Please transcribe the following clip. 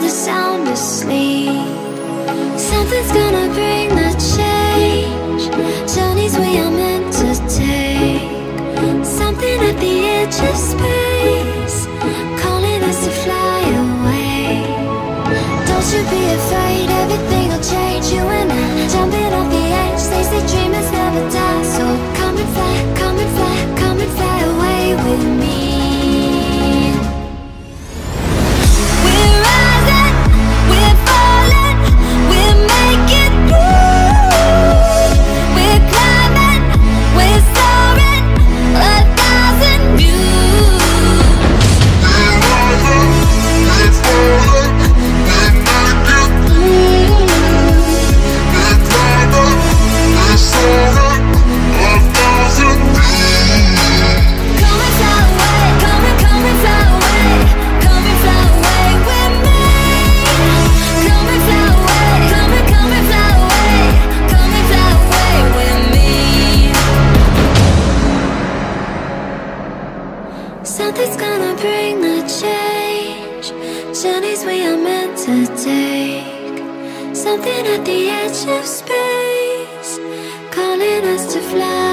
The sound asleep Something's gonna bring the chill bring the change. Journeys we are meant to take. Something at the edge of space Calling us to fly.